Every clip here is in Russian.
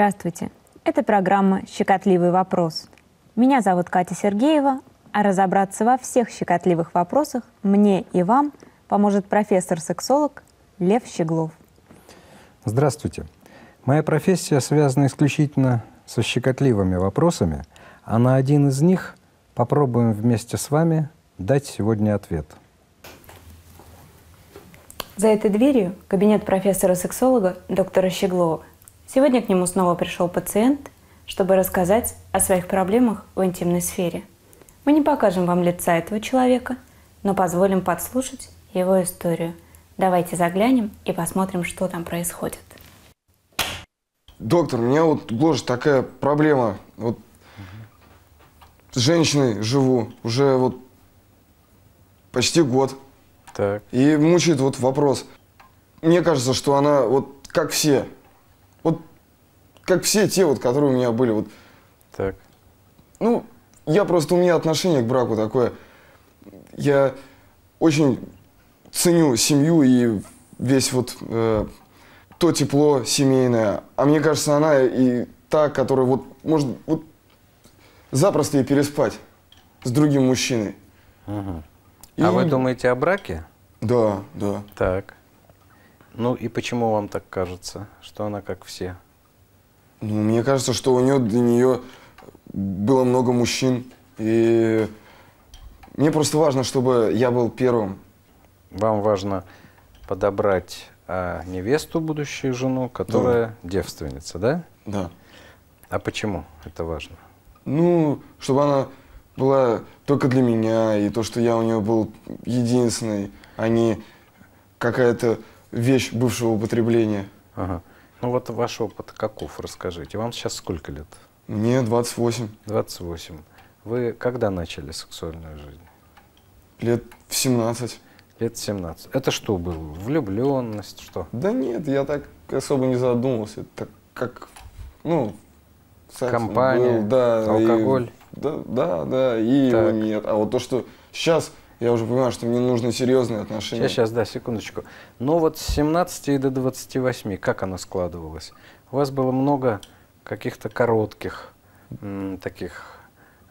Здравствуйте. Это программа «Щекотливый вопрос». Меня зовут Катя Сергеева, а разобраться во всех щекотливых вопросах мне и вам поможет профессор-сексолог Лев Щеглов. Здравствуйте. Моя профессия связана исключительно со щекотливыми вопросами, а на один из них попробуем вместе с вами дать сегодня ответ. За этой дверью кабинет профессора-сексолога доктора Щеглова. Сегодня к нему снова пришел пациент, чтобы рассказать о своих проблемах в интимной сфере. Мы не покажем вам лица этого человека, но позволим подслушать его историю. Давайте заглянем и посмотрим, что там происходит. Доктор, у меня вот гложет такая проблема. Вот с женщиной живу уже вот почти год. Так. И мучает вот вопрос. Мне кажется, что она вот как все. Как все те, вот, которые у меня были. Вот, Так. ну, я просто, у меня отношение к браку такое. Я очень ценю семью и весь вот э, то тепло семейное. А мне кажется, она и та, которая вот может вот запросто и переспать с другим мужчиной. Мгм. И- А вы думаете о браке? Да, да. Так. Ну и почему вам так кажется, что она как все? Ну, мне кажется, что у нее до нее было много мужчин. И мне просто важно, чтобы я был первым. Вам важно подобрать а, невесту, будущую жену, которая девственница, да? Да. А почему это важно? Ну, чтобы она была только для меня, и то, что я у нее был единственный, а не какая-то вещь бывшего употребления. Ага. Ну вот ваш опыт каков, расскажите. Вам сейчас сколько лет? Мне 28, 28. Вы когда начали сексуальную жизнь? лет в 17. Лет 17. Это что было? Влюбленность? Что? Да нет, я так особо не задумывался. Так как, ну, секс Компания, был, да, и- алкоголь. да, да, да, и его Так. нет. А вот то, что сейчас я уже понимаю, что мне нужны серьезные отношения. Сейчас, сейчас, да, секундочку. Но вот с 17 до 28, как оно складывалось? У вас было много каких-то коротких м, таких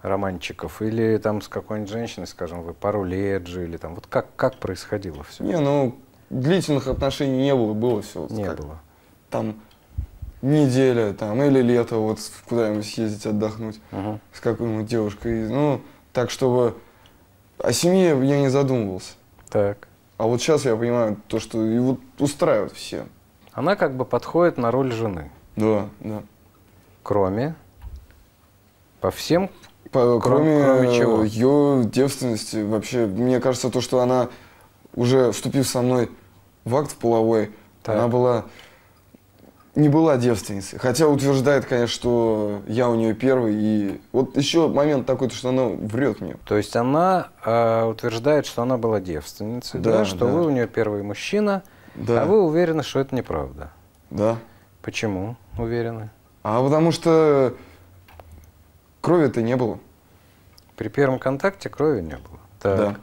романчиков? Или там с какой-нибудь женщиной, скажем, вы пару лет жили? Там, вот как, как происходило все? Не, ну, длительных отношений не было, было все. Не было. Там неделя, там, или лето, вот куда-нибудь съездить отдохнуть Мгм. с какой-нибудь девушкой. Ну, так, чтобы о семье я не задумывался. Так. А вот сейчас я понимаю то, что и вот устраивает все. Она как бы подходит на роль жены. Да, да. Кроме по всем По- кроме кроме чего? ее девственности, вообще, мне кажется, то, что она, уже вступив со мной в акт половой, Так. она была не была девственницей. Хотя утверждает, конечно, что я у нее первый. И вот еще момент такой, то, что она врет мне. То есть она э, утверждает, что она была девственницей, да, Да, что да. вы у нее первый мужчина, Да, а вы уверены, что это неправда. да. Почему уверены? А потому что крови-то не было. При первом контакте крови не было. Так. Да.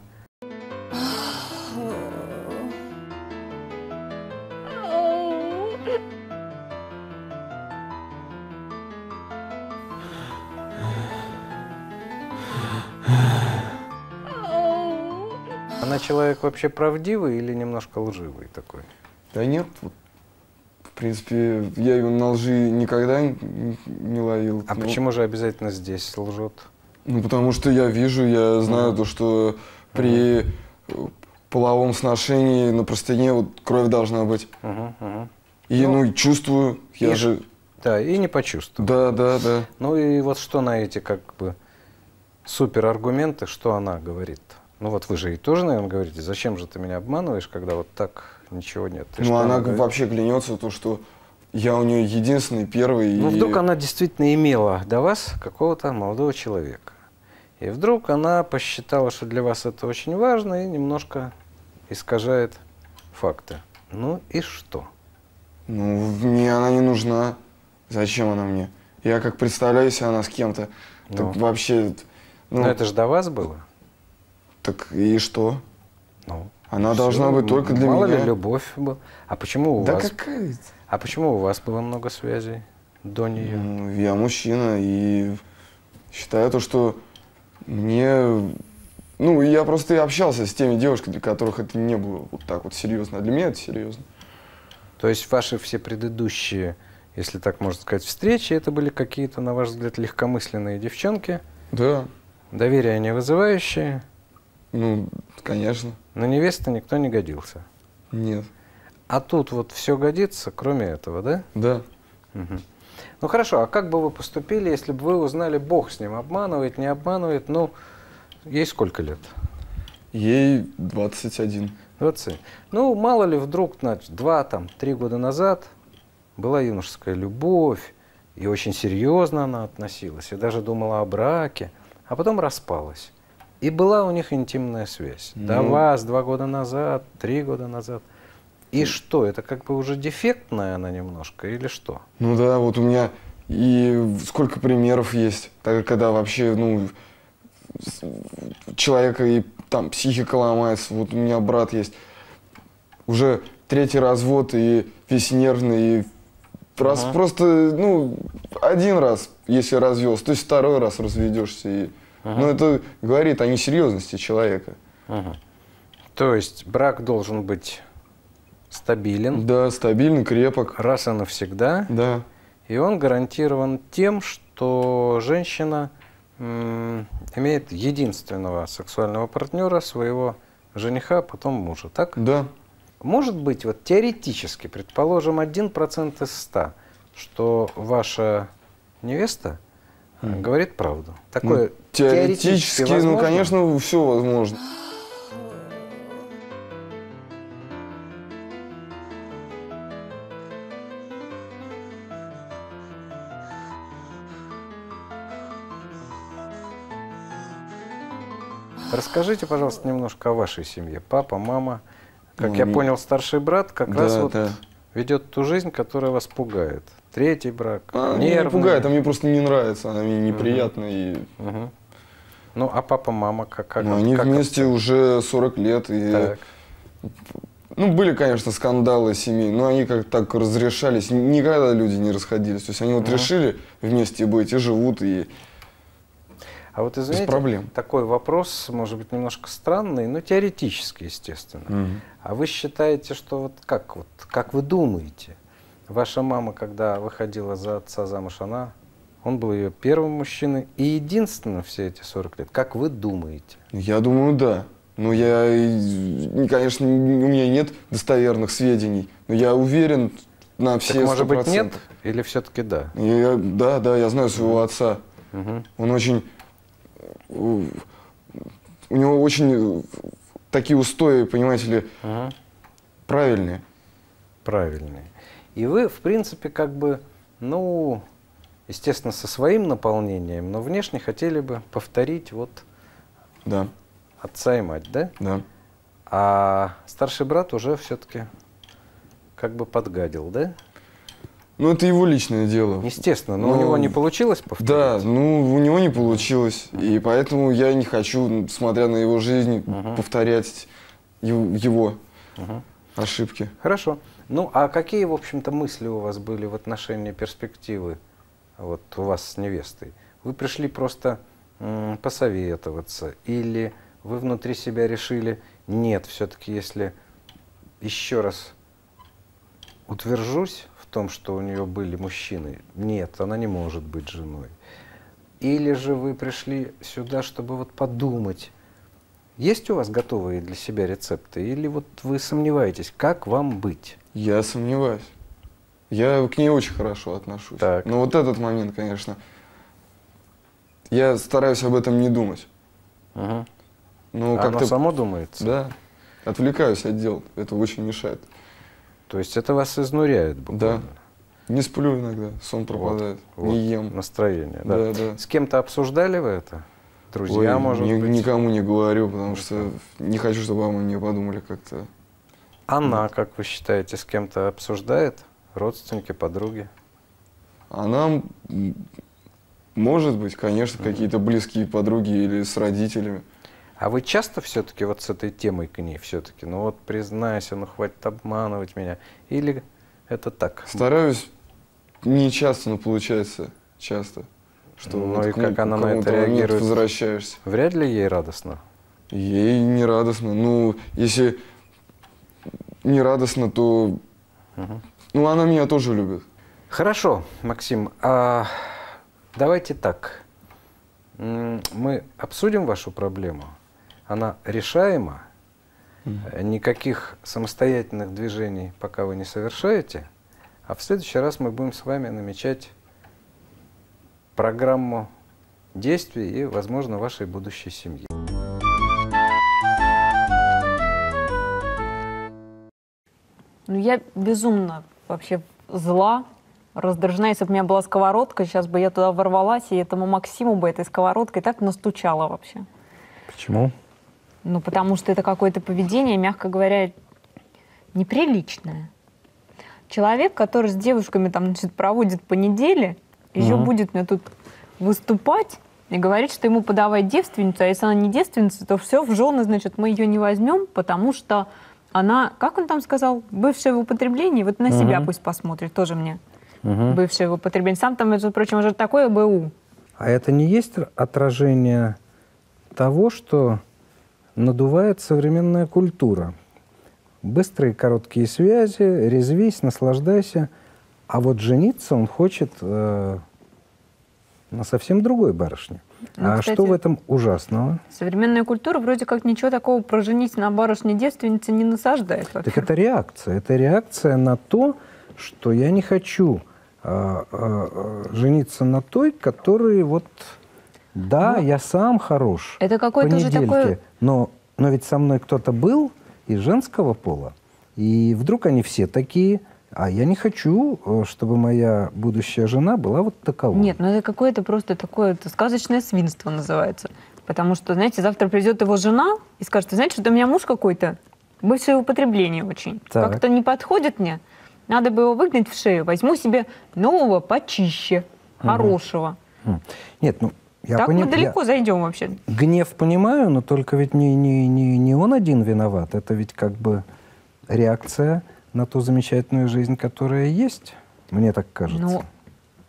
Человек вообще правдивый или немножко лживый такой? Да нет, в принципе, я ее на лжи никогда не ловил. А Ну, почему же обязательно здесь лжет? Ну, потому что я вижу, я знаю то, что при э, половом сношении на простыне вот кровь должна быть. Мгм. И, Ну, ну, чувствую, я и же... Да, и не почувствовал. Да, да, да. Ну и вот что на эти как бы супер аргументы, что она говорит? Ну вот вы же и тоже, наверное, говорите, зачем же ты меня обманываешь, когда вот так ничего нет? И ну, она говорит? вообще клянется, то, что я у нее единственный, первый. Ну, и- вдруг она действительно имела до вас какого-то молодого человека. И вдруг она посчитала, что для вас это очень важно и немножко искажает факты. Ну и что? Ну, мне она не нужна. Зачем она мне? Я как представляю себе она с кем-то. Ну. Так вообще... Ну, Но это же до вас было? Так и что? Ну, Она всё, должна быть только для мало меня. ли любовь была. А почему у да вас? какая это? А почему у вас было много связей до нее? Я мужчина и считаю то, что мне... Ну, я просто и общался с теми девушками, для которых это не было вот так вот серьезно. А для меня это серьезно. То есть ваши все предыдущие, если так можно сказать, встречи, это были какие-то, на ваш взгляд, легкомысленные девчонки, Да, доверия не вызывающие, ну, конечно. на невесту никто не годился. Нет. А тут вот все годится, кроме этого, да? Да. Мгм. Ну хорошо, а как бы вы поступили, если бы вы узнали, Бог с ним обманывает, не обманывает, ну, ей сколько лет? Ей 21. 20. Ну, мало ли вдруг, значит, два, там, три года назад была юношеская любовь, и очень серьезно она относилась, и даже думала о браке, а потом распалась. И была у них интимная связь. До Ну. вас два года назад, три года назад. И что, это как бы уже дефектная она немножко или что? Ну да, вот у меня и сколько примеров есть, так когда вообще, ну, человека и там психика ломается. Вот у меня брат есть, уже третий развод и весь нервный, и раз Ага. просто, ну, один раз, если развелся, то есть второй раз разведешься. И, Ну, это говорит о несерьезности человека. Мгм. То есть брак должен быть стабилен, Да, стабильный, крепок. раз и навсегда, Да. и он гарантирован тем, что женщина имеет единственного сексуального партнера, своего жениха, а потом мужа, так? Да. Может быть, вот теоретически, предположим, 1% из 100, что ваша невеста. Говорит правду. Такое Ну, теоретически, ну, возможно? конечно, все возможно. Расскажите, пожалуйста, немножко о вашей семье. Папа, мама. Как Ну, я ми- понял, старший брат как Да, раз вот да. Ведет ту жизнь, которая вас пугает. Третий брак, А, меня не пугает, а мне просто не нравится, она мне неприятна. И, Мгм. Ну, а папа, мама, как, как ну, они как вместе уже 40 лет. И, Так. Ну, были, конечно, скандалы семей, но они как так разрешались. Никогда люди не расходились. То есть они вот Мгм. решили вместе быть и живут, и А вот извините, проблем. такой вопрос, может быть, немножко странный, но теоретически, естественно. А вы считаете, что вот как вот, как вы думаете, ваша мама, когда выходила за отца замуж, она, он был ее первым мужчиной и единственным все эти 40 лет. Как вы думаете? Я думаю, да. Но я, конечно, у меня нет достоверных сведений, но я уверен на все так может быть 100%. нет или все-таки да? Я- да, да, я знаю своего отца. Мгм. Он очень... У него очень такие устои, понимаете ли, Мгм. правильные. правильные. И вы, в принципе, как бы, ну, естественно, со своим наполнением, но внешне хотели бы повторить вот Да, отца и мать, да? да. А старший брат уже все-таки как бы подгадил, да? Ну, это его личное дело. Естественно, но у Ну, него не получилось повторить. Да, ну, у него не получилось. И поэтому я не хочу, смотря на его жизнь, Мгм. повторять его Мгм. ошибки. Хорошо. Ну, а какие, в общем-то, мысли у вас были в отношении перспективы вот у вас с невестой? Вы пришли просто м, посоветоваться или вы внутри себя решили, нет, все-таки если еще раз утвержусь том, что у нее были мужчины, нет, она не может быть женой. Или же вы пришли сюда, чтобы вот подумать, есть у вас готовые для себя рецепты? Или вот вы сомневаетесь, как вам быть? Я сомневаюсь. Я к ней очень хорошо отношусь. Так. Но вот этот момент, конечно, я стараюсь об этом не думать. Мгм. Ну, А как-то... само думается? Да. Отвлекаюсь от дел. Это очень мешает. То есть это вас изнуряет буквально? Не сплю иногда, сон пропадает. Вот, Не ем. Настроение, да. Да, да. С кем-то обсуждали вы это? Друзья, Ой, может ни- быть? Никому не говорю, потому что не хочу, чтобы обо мне подумали как-то. Она, как вы считаете, с кем-то обсуждает? Родственники, подруги? Она, может быть, конечно, какие-то близкие подруги или с родителями. А вы часто все-таки вот с этой темой к ней все-таки? Ну вот признайся, ну хватит обманывать меня. Или это так? Стараюсь не часто, но получается часто. Что Ну вот и как она на это реагирует? возвращаешься. Вряд ли ей радостно. Ей не радостно. Ну, если не радостно, то... Ну, она меня тоже любит. Хорошо, Максим, а давайте так. Мы обсудим вашу проблему. Она решаема. Э, Никаких самостоятельных движений пока вы не совершаете. А в следующий раз мы будем с вами намечать программу действий и, возможно, вашей будущей семьи. Ну, я безумно вообще зла, раздражена. Если бы у меня была сковородка, сейчас бы я туда ворвалась, и этому Максиму бы этой сковородкой так настучала вообще. Почему? Ну, потому что это какое-то поведение, мягко говоря, неприличное. Человек, который с девушками там, значит, проводит по неделе, еще Мгм. будет мне тут выступать и говорить, что ему подавать девственницу, а если она не девственница, то все, в жены, значит, мы ее не возьмем, потому что она, как он там сказал, бывшее в употреблении, вот на себя Мгм. пусть посмотрит, тоже мне, Мгм. бывшее в употреблении. Сам там, между прочим, уже такое БУ. А это не есть отражение того, что надувает современная культура? Быстрые короткие связи, резвись, наслаждайся. А вот жениться он хочет э, на совсем другой барышне. Ну, а кстати- что в этом ужасного? Современная культура вроде как ничего такого про женить на барышне девственнице не насаждает. Так это реакция. Это реакция на то, что я не хочу э, э, э, жениться на той, который вот, да, я сам хорош. Ну, Это какой-то уже такой- Но, но ведь со мной кто-то был из женского пола, и вдруг они все такие, а я не хочу, э, чтобы моя будущая жена была вот таковой. Нет, ну это какое-то просто такое это сказочное свинство называется. Потому что, знаете, завтра придет его жена и скажет, «Ты знаете, что у меня муж какой-то, бывшее употребление очень. Как-то не подходит мне. Надо бы его выгнать в шею. Возьму себе нового, почище, хорошего. М. Нет, ну, я так поним- мы далеко я зайдем вообще. Гнев понимаю, но только ведь не, не, не, не он один виноват. Это ведь как бы реакция на ту замечательную жизнь, которая есть. Мне так кажется. Ну,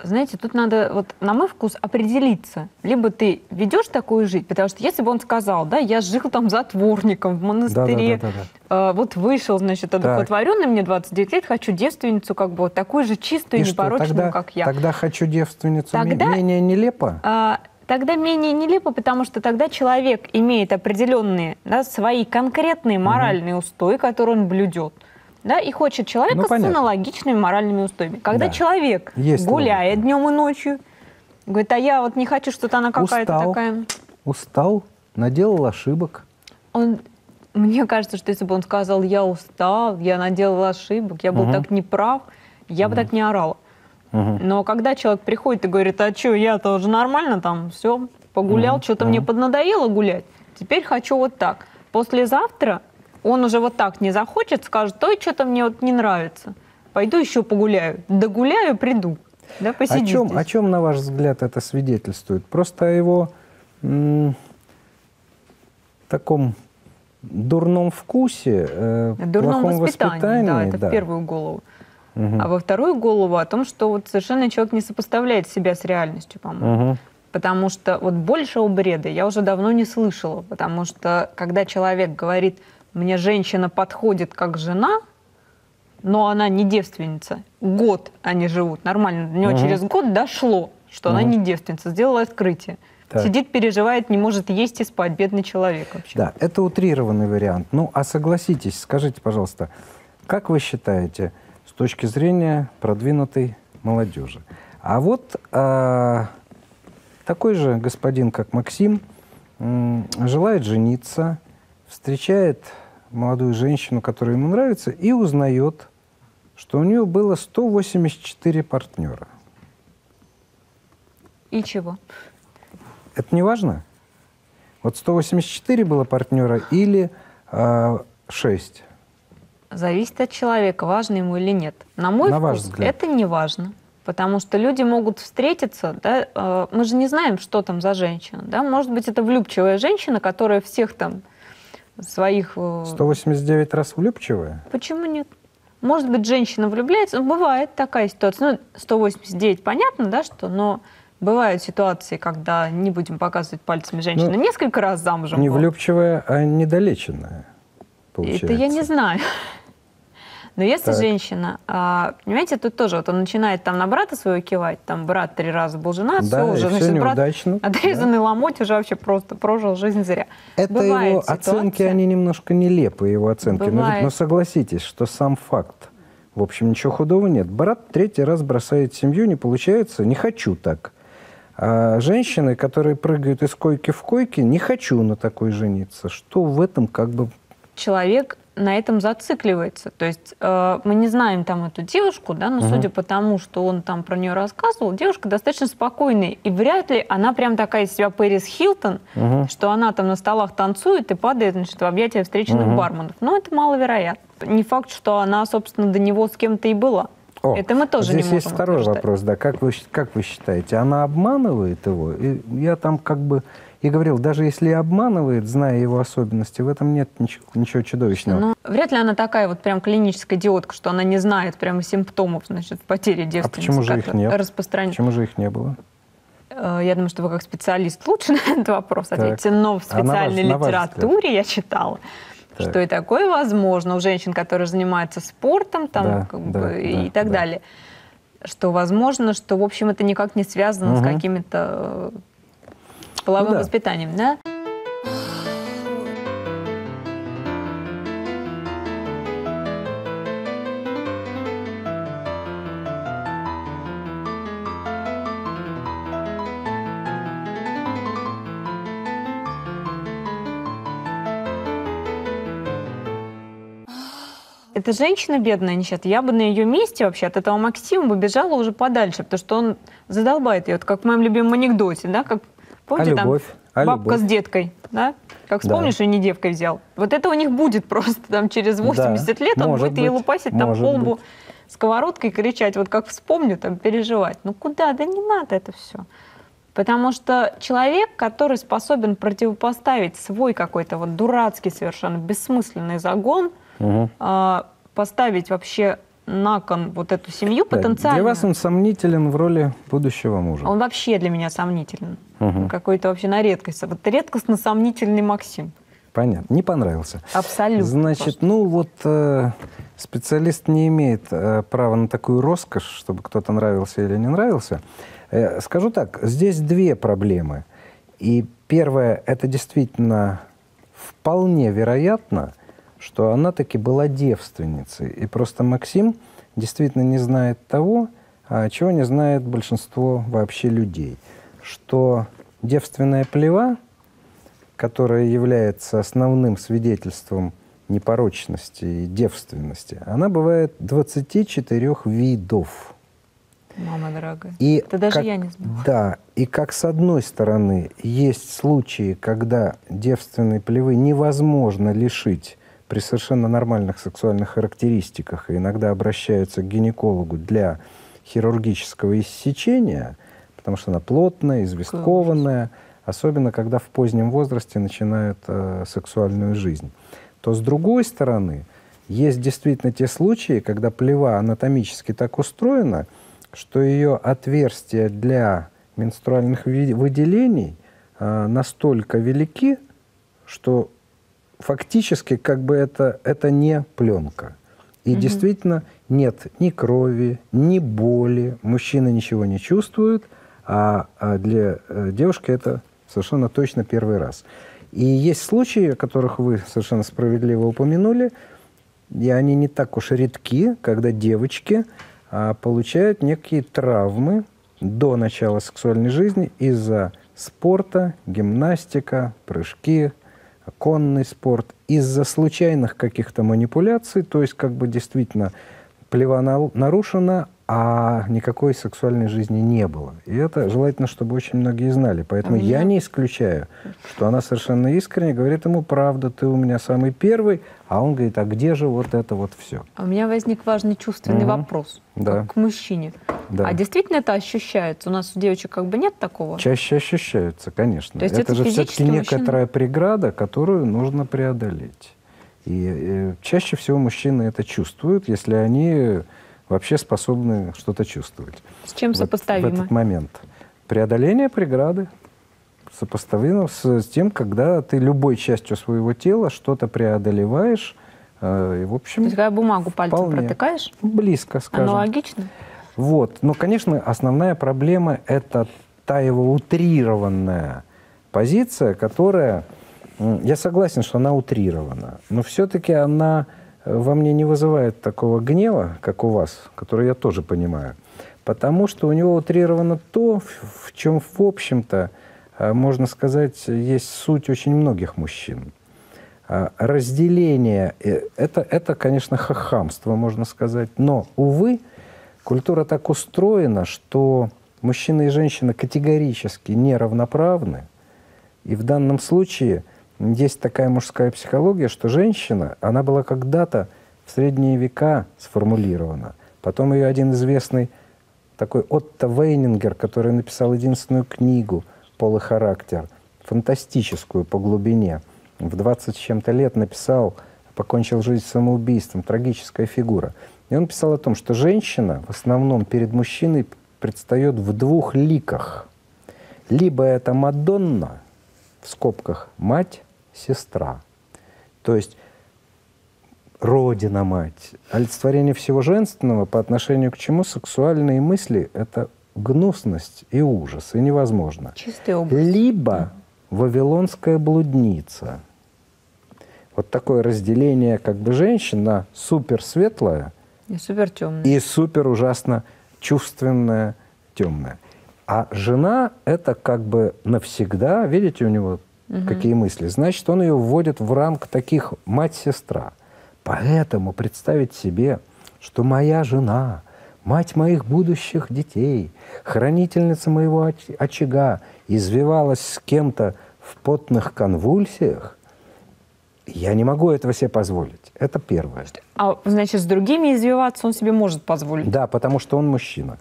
знаете, тут надо, вот на мой вкус, определиться. Либо ты ведешь такую жизнь, потому что если бы он сказал, да, я жил там затворником в монастыре, Да-да-да-да-да. э, вот вышел, значит, одухотворенный, мне 29 лет, хочу девственницу, как бы вот такую же чистую, И что, непорочную, тогда, как я. Тогда хочу девственницу Тогда- менее нелепо? А, тогда менее нелепо, потому что тогда человек имеет определенные да, свои конкретные моральные устои, которые он блюдет. Да, и хочет человека Ну, с понятно. аналогичными моральными устоями. Когда Да. человек Есть гуляет логика. днем и ночью, говорит, а я вот не хочу, что-то она какая-то такая. Устал, наделал ошибок. Он, мне кажется, что если бы он сказал, я устал, я наделал ошибок, я был Мгм. так неправ, я бы так не орала. Но когда человек приходит и говорит, а что, я тоже нормально там, все, погулял, Мгм, что-то мне мгм. поднадоело гулять, теперь хочу вот так. Послезавтра он уже вот так не захочет, скажет, ой, что-то мне вот не нравится, пойду еще погуляю. Догуляю, приду. Да, О чем, здесь. о чем, на ваш взгляд, это свидетельствует? Просто о его таком дурном вкусе, э, Дурном плохом воспитании, воспитании. да, это в первую голову. А во вторую голову о том, что вот совершенно человек не сопоставляет себя с реальностью, по-моему. Мгм. Потому что вот большего бреда я уже давно не слышала. Потому что когда человек говорит, мне женщина подходит как жена, но она не девственница, год они живут нормально, до него Мгм. через год дошло, что она Мгм. не девственница, сделала открытие. Так. Сидит, переживает, не может есть и спать, бедный человек вообще. Да, это утрированный вариант. Ну, а согласитесь, скажите, пожалуйста, как вы считаете, точки зрения продвинутой молодежи? А вот а, такой же господин, как Максим, желает жениться, встречает молодую женщину, которая ему нравится, и узнает, что у нее было 184 партнера. И чего? Это не важно? Вот 184 было партнера или а, 6? Зависит от человека, важно ему или нет. На мой На вкус, взгляд. это не важно. Потому что люди могут встретиться, да, э, мы же не знаем, что там за женщина. Да? Может быть, это влюбчивая женщина, которая всех там своих... э, 189 раз влюбчивая? Почему нет? Может быть, женщина влюбляется, ну, бывает такая ситуация. Ну, 189 понятно, да, что, но бывают ситуации, когда, не будем показывать пальцами, женщина Ну, несколько раз замужем Не влюбчивая, а недолеченная, получается. Это я не знаю. Но если Так. женщина, а, понимаете, тут тоже вот он начинает там на брата своего кивать, там брат три раза был женат, Да, все уже, значит, брат неудачно, отрезанный ломоть уже вообще просто прожил жизнь зря. Это Бывает его оценки, ситуация. они немножко нелепые, его оценки. Но, Бывает. но согласитесь, что сам факт, в общем, ничего худого нет. Брат третий раз бросает семью, не получается, не хочу так. А женщины, которые прыгают из койки в койке, не хочу на такой жениться. Что в этом как бы... человек на этом зацикливается. То есть э, мы не знаем там эту девушку, да, но Мгм. судя по тому, что он там про нее рассказывал, девушка достаточно спокойная. И вряд ли она прям такая из себя Пэрис Хилтон, Мгм. что она там на столах танцует и падает значит, в объятия встреченных Мгм. барменов. Но это маловероятно. Не факт, что она, собственно, до него с кем-то и была. О, это мы тоже здесь не можем есть второй утверждать. вопрос, да. Как вы, как вы считаете, она обманывает его? И я там как бы и говорил, даже если и обманывает, зная его особенности, в этом нет ничего, ничего чудовищного. Но вряд ли она такая вот прям клиническая идиотка, что она не знает прямо симптомов значит, потери девственности. почему же их нет? распространены. Почему же их не было? Э, Я думаю, что вы как специалист лучше на этот вопрос Так. ответите. Но в А специальной на ваш литературе я читала, Так. что и такое возможно у женщин, которые занимаются спортом там, Да, как да, бы, и да, так да. далее. Что возможно, что, в общем, это никак не связано с Мгм. Половым да. воспитанием. Да? Это женщина бедная, несчастная. Я бы на ее месте вообще от этого Максима бы бежала уже подальше, потому что он задолбает ее. Вот как в моем любимом анекдоте, да, как помните там любовь? А бабка любовь? с деткой, да? Как Да. вспомнишь, и не девкой взял. Вот это у них будет просто там через 80 лет, он может будет ей лупасить там может по лбу быть. сковородкой, кричать, вот как вспомню, там переживать. Ну куда? Да не надо это все. Потому что человек, который способен противопоставить свой какой-то вот дурацкий совершенно бессмысленный загон, Мгм. а, поставить вообще на кон вот эту семью Да, потенциально. Для вас он сомнителен в роли будущего мужа. Он вообще для меня сомнителен. Мгм. Какой-то вообще на редкость. Вот редкостно сомнительный Максим. Понятно. Не понравился. Абсолютно. Значит, просто. ну вот э, специалист не имеет э, права на такую роскошь, чтобы кто-то нравился или не нравился. Э, скажу так, здесь две проблемы. И первая, это действительно вполне вероятно, что она таки была девственницей. И просто Максим действительно не знает того, а, чего не знает большинство вообще людей. Что девственная плева которая является основным свидетельством непорочности и девственности, она бывает 24 видов. Мама дорогая. И Это даже как- я не знала. Да, и как с одной стороны есть случаи, когда девственной плевы невозможно лишить при совершенно нормальных сексуальных характеристиках, и иногда обращаются к гинекологу для хирургического иссечения, потому что она плотная, известкованная, особенно когда в позднем возрасте начинают э, сексуальную жизнь. То с другой стороны, есть действительно те случаи, когда плева анатомически так устроена, что ее отверстия для менструальных выделений э, настолько велики, что фактически как бы это, это не пленка. И действительно нет ни крови, ни боли, мужчина ничего не чувствует, а, а для э, девушки это совершенно точно первый раз. И есть случаи, о которых вы совершенно справедливо упомянули, и они не так уж редки, когда девочки а, получают некие травмы до начала сексуальной жизни из-за спорта, гимнастика, прыжки, конный спорт, из-за случайных каких-то манипуляций, то есть как бы действительно плева на- нарушена, а никакой сексуальной жизни не было. И это желательно, чтобы очень многие знали. Поэтому А меня- я не исключаю, что она совершенно искренне говорит ему, правда, ты у меня самый первый, а он говорит, а где же вот это вот все? А у меня возник важный чувственный Мгм. вопрос Да. к мужчине. Да. А действительно это ощущается? У нас у девочек как бы нет такого? Чаще ощущаются, конечно. То есть это это же все-таки мужчина- некоторая преграда, которую нужно преодолеть. И э, чаще всего мужчины это чувствуют, если они вообще способны что-то чувствовать. С чем Вот сопоставимо? В этот момент. Преодоление преграды сопоставимо с, с тем, когда ты любой частью своего тела что-то преодолеваешь. э, и, в То общем, есть, когда бумагу пальцем вполне. протыкаешь, близко, скажем. аналогично? Вот. Но, конечно, основная проблема – это та его утрированная позиция, которая... Я согласен, что она утрирована, но все-таки она во мне не вызывает такого гнева, как у вас, который я тоже понимаю. Потому что у него утрировано то, в чем, в общем-то, э, можно сказать, есть суть очень многих мужчин. А, Разделение э, это, это, конечно, хахамство, можно сказать. Но, увы, культура так устроена, что мужчина и женщина категорически неравноправны. И в данном случае есть такая мужская психология, что женщина, она была когда-то в средние века сформулирована. Потом ее один известный такой Отто Вейнингер, который написал единственную книгу «Пол и характер», фантастическую по глубине, в 20 с чем-то лет написал, покончил жизнь самоубийством, трагическая фигура. И он писал о том, что женщина в основном перед мужчиной предстает в двух ликах. Либо это Мадонна, в скобках, мать, сестра. То есть Родина мать, олицетворение всего женственного, по отношению к чему сексуальные мысли – это гнусность и ужас, и невозможно. Чистый образ. Либо вавилонская блудница. Вот такое разделение как бы женщин на супер светлое И супер темный. и супер ужасно чувственное, темное. А жена это как бы навсегда, видите, у него какие мысли, значит, он ее вводит в рамк таких мать-сестра. Поэтому представить себе, что моя жена, мать моих будущих детей, хранительница моего оч- очага, извивалась с кем-то в потных конвульсиях, я не могу этого себе позволить. Это первое. А значит, с другими извиваться он себе может позволить. Да, потому что он мужчина.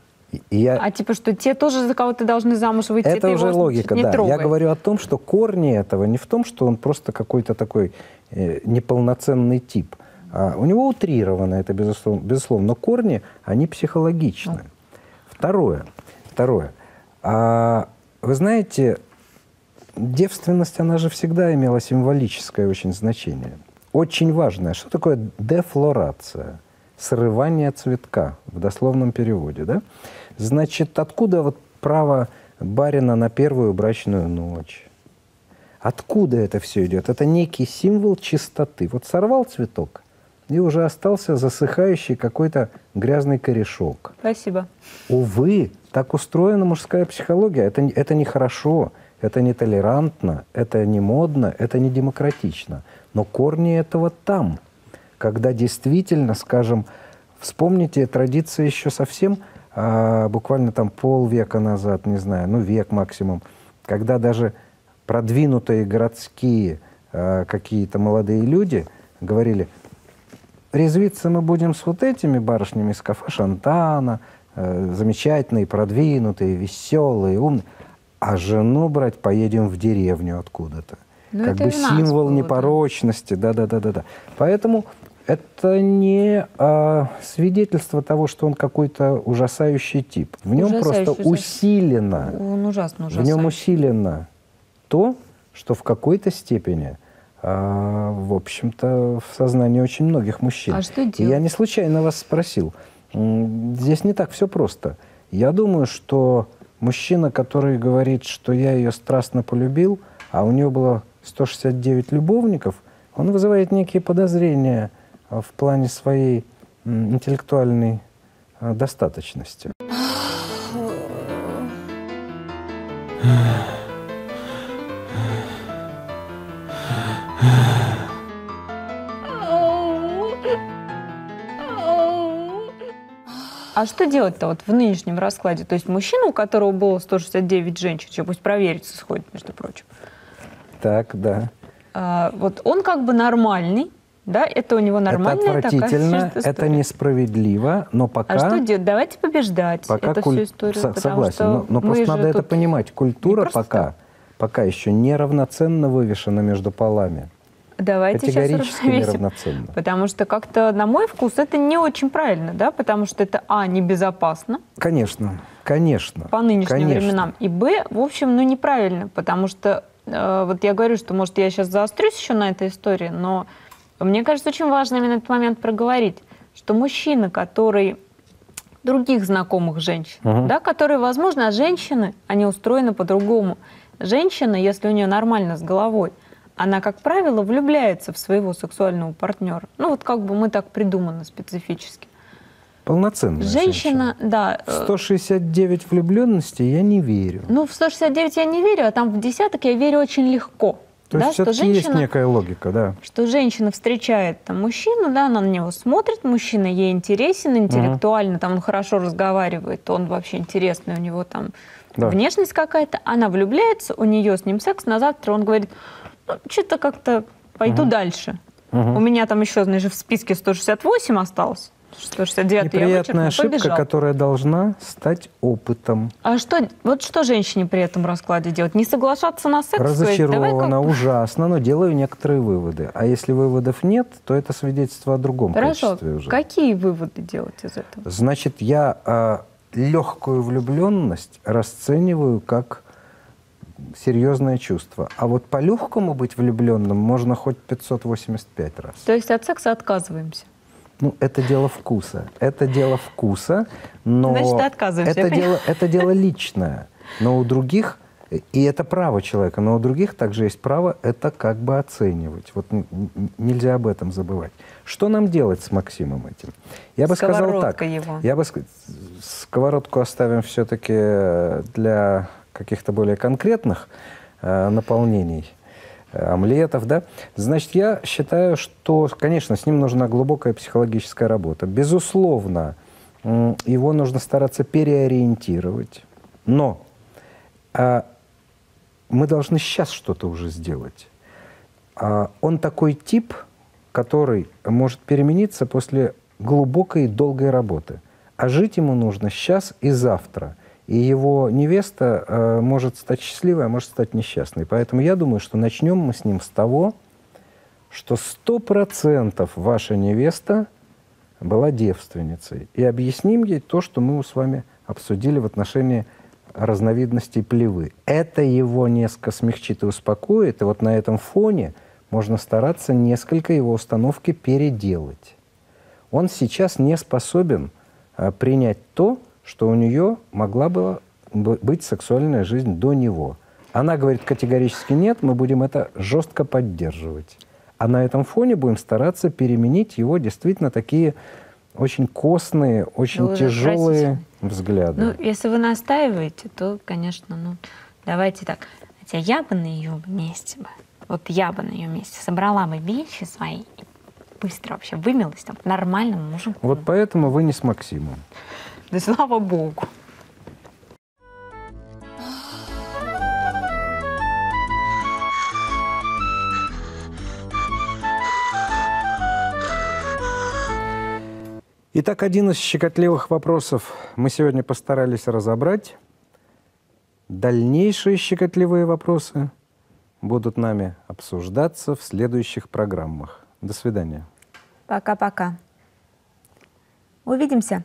И- я... А типа, что те тоже за кого-то должны замуж выйти, Это уже логика, не да. трогай. Я говорю о том, что корни этого не в том, что он просто какой-то такой э, неполноценный тип. А у него утрировано это, безусловно, безусловно, но корни, они психологичны. Второе. Второе. А, вы знаете, девственность, она же всегда имела символическое очень значение. Очень важное. Что такое дефлорация? Срывание цветка в дословном переводе. Да? Значит, откуда вот право барина на первую брачную ночь? Откуда это все идет? Это некий символ чистоты. Вот сорвал цветок, и уже остался засыхающий какой-то грязный корешок. Спасибо. Увы, так устроена мужская психология. Это, не- это нехорошо, это не толерантно, это не модно, это не демократично. Но корни этого там. Когда действительно, скажем, вспомните традиции еще совсем, а, буквально там полвека назад, не знаю, ну век максимум, когда даже продвинутые городские а, какие-то молодые люди говорили, резвиться мы будем с вот этими барышнями из кафе Шантана, э, замечательные, продвинутые, веселые, умные. А жену брать поедем в деревню откуда-то. Ну, как бы символ было, да. непорочности, да-да-да-да-да. Поэтому это не а, свидетельство того, что он какой-то ужасающий тип. В нем Ужасающий, просто ужасающий. усилено, Он ужасно в ужасный. нем усилено то, что в какой-то степени, а, в общем-то, в сознании очень многих мужчин. А что И я делать? не случайно вас спросил. Здесь не так все просто. Я думаю, что мужчина, который говорит, что я ее страстно полюбил, а у нее было 169 любовников, он вызывает некие подозрения а, в плане своей интеллектуальной а, достаточности. А что делать-то вот в нынешнем раскладе? То есть мужчина, у которого было 169 женщин, что пусть проверится, сходит, между прочим, Так, да. а, вот он как бы нормальный, да, это у него нормальная это такая отвратительно, история. это несправедливо, но пока... А что делать? Давайте побеждать Пока эту куль- всю историю. Со- согласен, но, но просто надо это понимать. Культура пока, пока еще неравноценно вывешена между полами. Давайте сейчас Категорически уравновесим. неравноценно. Потому что как-то, на мой вкус, это не очень правильно, да, потому что это, а, небезопасно Конечно, конечно. по нынешним конечно. временам, и, б, в общем, ну, неправильно, потому что, вот я говорю, что, может, я сейчас заострюсь еще на этой истории, но мне кажется, очень важно именно этот момент проговорить, что мужчина, который других знакомых женщин, Мгм. да, которые, возможно, а женщины, они устроены по-другому. Женщина, если у нее нормально с головой, она, как правило, влюбляется в своего сексуального партнера. Ну, вот как бы мы так придуманы специфически. Полноценная Женщина, да. э, 169 влюбленностей я не верю. Ну, в 169 я не верю, а там в десяток я верю очень легко. То да, есть что все-таки есть женщина, некая логика, да. что женщина встречает там, мужчину, да, она на него смотрит, мужчина ей интересен интеллектуально, там он хорошо разговаривает, он вообще интересный, у него там Да. внешность какая-то, она влюбляется, у нее с ним секс, на завтра он говорит, ну, что-то как-то пойду дальше. Мгм. У меня там еще, значит, в списке 168 осталось. 169 я Неприятная ошибка, побежал. которая должна стать опытом. А что, вот что женщине при этом раскладе делать? Не соглашаться на секс? Говорить, «Давай Разочарована, как-то». ужасно, но делаю некоторые выводы. А если выводов нет, то это свидетельство о другом Хорошо, качестве уже. какие выводы делать из этого? Значит, я легкую влюбленность расцениваю как серьезное чувство. А вот по легкому быть влюбленным можно хоть 585 раз. То есть от секса отказываемся. Ну, это дело вкуса. Это дело вкуса, но... Значит, отказываемся, Это я поняла. дело, это дело личное. Но у других, и это право человека, но у других также есть право это как бы оценивать. Вот нельзя об этом забывать. Что нам делать с Максимом этим? Я бы сказал так. Его. Я бы ск- сковородку оставим все-таки для каких-то более конкретных э, наполнений э, омлетов, да. Значит, я считаю, что, конечно, с ним нужна глубокая психологическая работа. Безусловно, его нужно стараться переориентировать. Но а, мы должны сейчас что-то уже сделать. А, он такой тип, который может перемениться после глубокой и долгой работы. А жить ему нужно сейчас и завтра. И его невеста э, может стать счастливой, а может стать несчастной. Поэтому я думаю, что начнем мы с ним с того, что сто процентов ваша невеста была девственницей. И объясним ей то, что мы с вами обсудили в отношении разновидностей плевы. Это его несколько смягчит и успокоит, и вот на этом фоне можно стараться несколько его установки переделать. Он сейчас не способен а, принять то, что у нее могла бы б- быть сексуальная жизнь до него. Она говорит категорически нет, мы будем это жестко поддерживать. А на этом фоне будем стараться переменить его действительно такие очень костные, очень Ну, тяжелые взгляды. Ну, если вы настаиваете, то, конечно, ну, давайте так. Хотя я бы на ее месте бы, вот я бы на ее месте собрала бы вещи свои и быстро вообще вымилась там к нормальному мужику. Вот поэтому вы не с Максимом. Да слава богу. Итак, один из щекотливых вопросов мы сегодня постарались разобрать. Дальнейшие щекотливые вопросы будут нами обсуждаться в следующих программах. До свидания. Пока-пока. Увидимся.